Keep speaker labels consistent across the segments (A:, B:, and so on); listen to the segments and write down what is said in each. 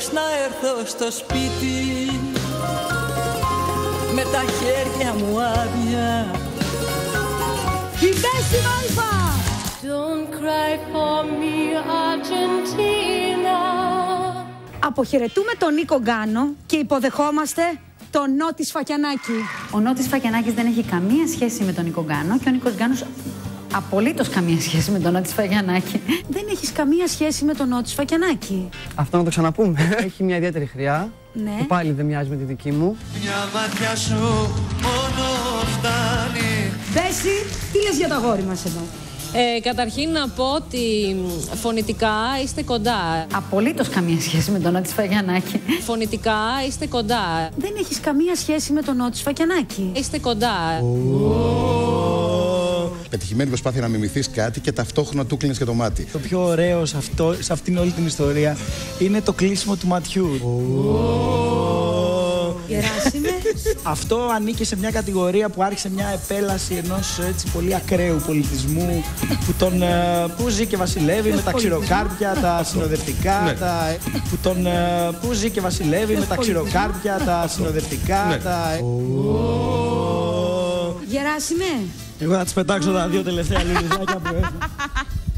A: πώς να έρθω στο σπίτι με τα χέρια μου άδεια
B: Η Μπέση Μάλφα!
C: Don't cry for me, Argentina.
B: Αποχαιρετούμε τον Νίκο Γκάνο και υποδεχόμαστε τον Νότι Σφακιανάκη.
D: Ο Νότης Φακιανάκης δεν έχει καμία σχέση με τον Νίκο Γκάνο και ο Νίκος Γκάνος απολύτως καμία σχέση με τον Νότη Φακιανάκη.
B: Δεν έχεις καμία σχέση με τον Νότι Σφακιανάκη.
E: Αυτό να το ξαναπούμε. Έχει μια ιδιαίτερη χρειά.
B: Ναι.
E: Που πάλι δεν μοιάζει με τη δική μου.
A: Μια ματιά σου μόνο φτάνει
B: Μπέση, τι λες για το αγόρι μας εδώ;
F: Ε, καταρχήν να πω ότι μ, φωνητικά είστε κοντά.
D: Απολύτως καμία σχέση με τον Νότη Φακιανάκη.
F: Φωνητικά είστε κοντά.
B: Δεν έχεις καμία σχέση με τον Νότι Σφακιανάκη.
F: Είστε κοντά.
G: Πετυχημένη προσπάθεια να μιμηθείς κάτι και ταυτόχρονα του κλείνεις και το μάτι.
H: Το πιο ωραίο σε, αυτό, σε αυτήν όλη την ιστορία είναι το κλείσιμο του ματιού.
B: Γεράσιμε.
H: Αυτό ανήκει σε μια κατηγορία που άρχισε μια επέλαση ενός έτσι πολύ ακραίου πολιτισμού που, τον, ε, που ζει και βασιλεύει με τα ξηροκάρπια, τα συνοδευτικά, τα, που, τον, ε, που ζει και βασιλεύει με τα ξηροκάρπια, τα συνοδευτικά, τα...
B: Γεράσιμε.
H: Εγώ θα τις πετάξω τα δύο τελευταία λουλουδάκια που έχω.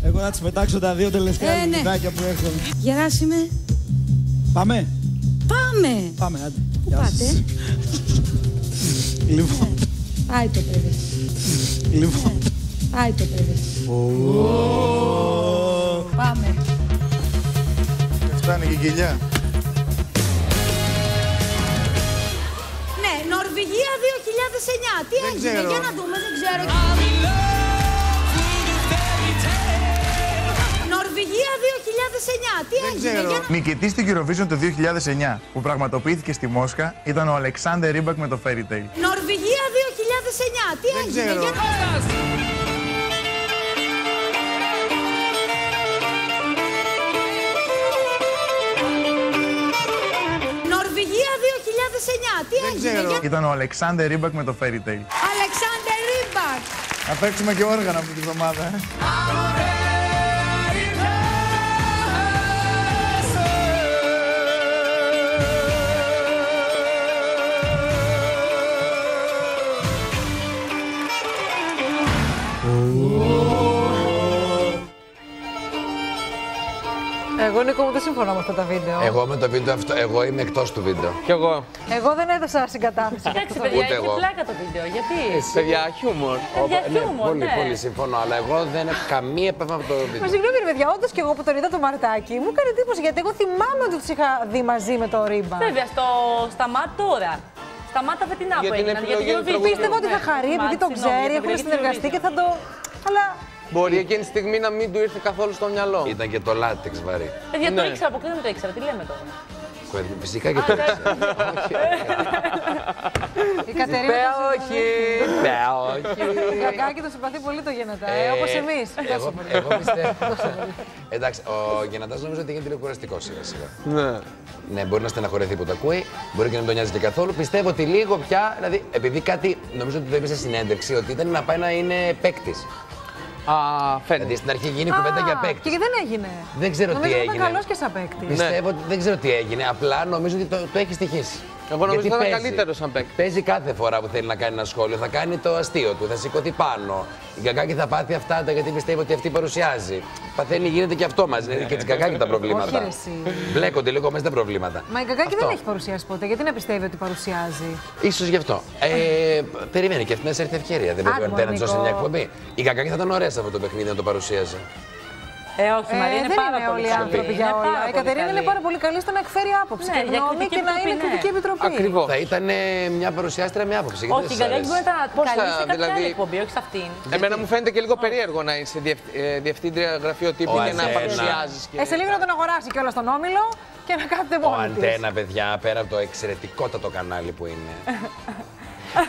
H: Εγώ θα τις πετάξω τα δύο τελευταία
B: Ε, ναι.
H: λουλουδάκια που έχω.
B: Γεράσιμε.
H: Πάμε.
B: Πάμε.
H: Πάμε, άντε.
B: Πού
H: Γεια
B: πάτε;
H: σας. Λοιπόν,
B: Πάει το παιδί.
H: λοιπόν.
B: Πάει το παιδί. Πάμε.
G: Φτάνει και η κοιλιά.
B: Νορβηγία 2009. Τι έγινε,
G: ξέρω.
B: για να δούμε, δεν ξέρω. Νορβηγία 2009. Τι έγινε, για να...
I: Νικητή στην Eurovision το 2009 που πραγματοποιήθηκε στη Μόσχα ήταν ο Αλεξάνδερ Ρίμπακ με το Fairy Tail.
B: Νορβηγία 2009. Τι έγινε,
G: ξέρω.
B: για να... 2009. Τι έγινε,
G: ξέρω.
B: για...
I: Ήταν ο Αλεξάνδερ Ρίμπακ με το Fairytale.
B: Αλεξάνδερ Ρίμπακ.
I: Θα παίξουμε και όργανα αυτή τη βδομάδα.
J: Εγώ Νίκο μου δεν συμφωνώ με αυτά τα βίντεο.
K: Εγώ με το βίντεο αυτό, εγώ είμαι εκτός του βίντεο.
L: Κι εγώ.
J: Εγώ δεν έδωσα συγκατάθεση.
F: Εντάξει,
K: Ούτε
F: παιδιά, έχει
K: εγώ.
F: πλάκα το βίντεο. Γιατί;
L: Παιδιά, χιούμορ.
F: Για
K: ναι,
F: χιούμορ,
K: πολύ,
F: ναι.
K: πολύ συμφωνώ, αλλά εγώ δεν έχω καμία επαφή με το
J: Μα
K: βίντεο.
J: συγγνώμη, ρε παιδιά, όντως και εγώ που τον είδα το Μαρτάκι μου έκανε εντύπωση γιατί εγώ θυμάμαι ότι τους είχα δει μαζί με το Ρίμπα.
F: Βέβαια, στο σταμάτα τώρα. Σταμάτα φετινά
L: Για
F: που
L: την
F: έγιναν.
L: επιλογή
F: την
L: του
F: Eurovision.
L: τραγουδιού.
J: Πίστευα ότι θα
F: Ναι.
J: χαρεί επειδή τον
F: Συγγνώμη,
J: ξέρει,
F: για την
J: έχουν
F: επιλογή του
J: συνεργαστεί και
F: Eurovision.
J: θα το. Αλλά
L: Μπορεί εκείνη τη στιγμή να μην του ήρθε καθόλου στο μυαλό.
K: Ήταν και το λάτεξ βαρύ.
F: Παιδιά, το
L: Ναι.
F: ήξερα, αποκλείω δεν το ήξερα. Τι λέμε τώρα;
K: Φυσικά και το
F: εντάξει.
J: η Κατερίνα.
L: Πε
J: τον
L: όχι. Πε όχι.
J: συμπαθεί. Η Κακάκη τον συμπαθεί πολύ το γενετά,
K: Ε,
J: όπως εμείς.
K: Εγώ, εγώ πιστεύω. Εντάξει, ο Γενατά νομίζω ότι γίνεται λίγο κουραστικός σιγά σιγά.
L: Ναι.
K: Ναι, μπορεί να στεναχωρεθεί που το ακούει, μπορεί και να μην τον νοιάζει και καθόλου. Πιστεύω ότι λίγο πια, δηλαδή, επειδή κάτι, νομίζω ότι το είπε σε συνέντευξη, ότι ήταν να πάει να είναι παίκτης.
L: Α,
K: Δηλαδή
L: φαίνεται.
K: στην αρχή γίνει κουβέντα για παίκτη.
J: Και δεν έγινε.
K: Δεν ξέρω τι
J: Νομίζω ότι
K: έγινε.
J: ήταν καλός και σαν παίκτης.
K: Πιστεύω ότι δεν ξέρω τι έγινε. Απλά νομίζω ότι το, το έχει στοιχήσει.
L: Εγώ νομίζω
K: Γιατί
L: ότι ήταν
K: παίζει.
L: καλύτερος σαν παίκτη.
K: Παίζει κάθε φορά που θέλει να κάνει ένα σχόλιο. Θα κάνει το αστείο του, θα σηκωθεί πάνω. Η Γκαγκάκη θα πάθει αυτά τα γιατί πιστεύει ότι αυτή παρουσιάζει. Παθαίνει, γίνεται και αυτό μαζί. Είναι και της Γκαγκάκη τα προβλήματα.
J: Όχι, ρε, εσύ.
K: Μπλέκονται λίγο μέσα τα προβλήματα.
J: Μα η Κακάκη
K: Αυτό.
J: δεν έχει παρουσιάσει ποτέ. Γιατί να πιστεύει ότι παρουσιάζει;
K: Ίσως γι' αυτό. Ε, περιμένει και αυτή να σε έρθει ευκαιρία. Δεν πρέπει
J: Άντε,
K: ο Αντένα να
J: Νίκο.
K: σώσει μια εκπομπή. Η Γκαγκάκη θα ήταν ωραία σε αυτό το παιχνίδι να το παρουσίαζε.
F: Ε, όχι,
J: Ε,
F: Μαρία, είναι
J: δεν
F: πάρα
J: είναι
F: πολύ
J: όλοι οι
F: καλή.
J: άνθρωποι για
F: Είναι
J: όλα.
F: πάρα
J: Η
F: πολύ
J: Κατερίνα είναι
F: καλή.
J: πάρα πολύ καλή στο να εκφέρει άποψη
F: Ναι,
J: και
F: για
J: γνώμη
F: κριτική
J: και να είναι
F: επιτροπή, ναι.
J: κριτική επιτροπή.
L: Ακριβώς.
K: Θα ήταν ε, μια παρουσιάστρια με άποψη. γιατί
F: Όχι,
K: δεν
F: η
K: σας
F: Γκαγκάκη
K: αρέσει.
F: μπορεί να τα
L: Πώς θα,
F: καλεί σε κάποια
L: δηλαδή-
F: άλλη εκπομπή, όχι σε αυτήν.
L: Εμένα μου φαίνεται και λίγο περίεργο να είσαι διευθ- ε, διευθύντρια γραφείο τύπου
K: Ο
L: και να
K: Αντένα.
L: παρουσιάζεις.
J: Ε, σε λίγο να τον αγοράσει κιόλας τον όμιλο και να κάθεται
K: Ο
J: μόνο της.
K: Αντένα, παιδιά, πέρα από το εξαιρετικότατο κανάλι που είναι.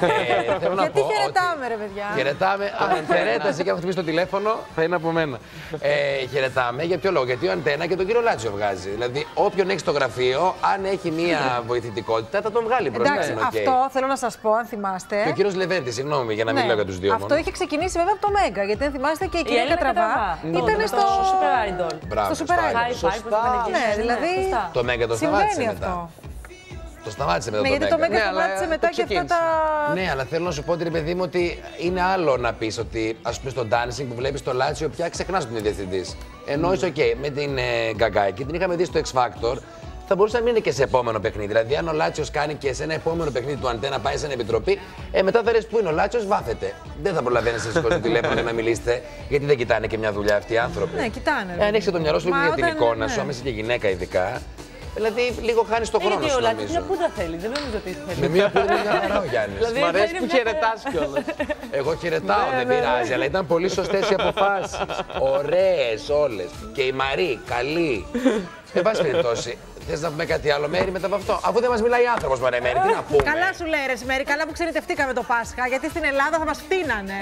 K: Ε, θέλω να
J: Γιατί
K: πω ότι-
J: χαιρετάμε, ρε παιδιά.
K: Χαιρετάμε. Αντερέταση και αν χτυπήσει το τηλέφωνο θα είναι από μένα. Ε, χαιρετάμε για ποιο λόγο; Γιατί ο Αντένα και τον κύριο Λάτσιο βγάζει. Δηλαδή, όποιον έχει στο γραφείο, αν έχει μία βοηθητικότητα, θα τον βγάλει μπροστά.
J: Εντάξει,
K: είναι οκ.
J: αυτό θέλω να σας πω, αν θυμάστε.
K: Και ο κύριος Λεβέντη, συγγνώμη για να μην
J: Ναι.
K: λέω για τους δύο
J: Αυτό
K: μόνος.
J: είχε ξεκινήσει βέβαια από το Μέγκα. Γιατί αν θυμάστε και η κυρία
M: Έλληνα
J: Κατραβά
M: Κατραβά.
J: ήταν
M: Ναι,
J: στο.
M: το Super Idol.
K: Μπράβο,
J: στο
K: στο
J: Super
K: Idol.
J: Idol.
M: High five,
K: Σωστά.
M: πώς το
J: Ναι, δηλαδή.
M: Σωστά.
K: Το Μέγκα το σταμάτησε
J: Συμβαίνει
K: μετά.
J: Αυτό.
K: Το σταμάτησε μετά
J: Ναι,
K: το
J: γιατί το Μέγκα
L: Ναι, αλλά
J: σταμάτησε
L: το
J: μετά και αυτά
L: ξεκίνησε.
J: τα.
K: Ναι, αλλά θέλω να σου πω ότι ρε παιδί μου ότι είναι άλλο να πεις ότι ας πούμε στο dancing που βλέπεις το Λάτσιο πια ξεχνάς ότι είναι διευθυντής. Ενώ είσαι οκ, με την ε, Γκαγκάκη την είχαμε δει στο X Factor. Θα μπορούσε να μην είναι και σε επόμενο παιχνίδι. Δηλαδή, αν ο Λάτσιος κάνει και σε ένα επόμενο παιχνίδι του Αντένα πάει σε ένα επιτροπή, ε, μετά θα λες που είναι ο Λάτσιος, βάφεται. Δεν θα προλαβαίνει να σηκώσει το τηλέφωνο για να μιλήσετε, γιατί δεν κοιτάνε και μια δουλειά αυτοί οι άνθρωποι.
J: Ναι, κοιτάνε.
K: Ε, αν έχεις το μυαλό σου λίγο
J: Μα
K: για την
J: όταν-
K: εικόνα
J: ναι.
K: σου, άμα είσαι και γυναίκα ειδικά, δηλαδή λίγο χάνεις το
M: Ε,
K: χρόνο
M: Γιατί
K: σου
M: ο Λάτσιος
K: νομίζω.
M: μια πούδα θέλει, δεν νομίζω ότι θέλει.
K: Με μία που είναι μια χαρά ο Γιάννης.
M: Δηλαδή,
L: Μ'
M: θα
L: αρέσει
M: είναι
L: που
M: μια
L: χαιρετάς
M: χαρά.
L: κιόλας.
K: Εγώ χαιρετάω, δεν πειράζει, αλλά ήταν πολύ σωστές οι αποφάσεις. Ωραίες όλες. Και η Μαρή, καλή. Εν πάση περιπτώσει, θες να πούμε κάτι άλλο, Μέρη, μετά από αυτό; Αφού δεν μας μιλάει άνθρωπος, Μαρέ Μέρη, τι να πούμε;
J: Καλά σου λέει ρε Μέρη, καλά που ξενιτευτήκαμε το Πάσχα, γιατί στην Ελλάδα θα μας φτύνανε.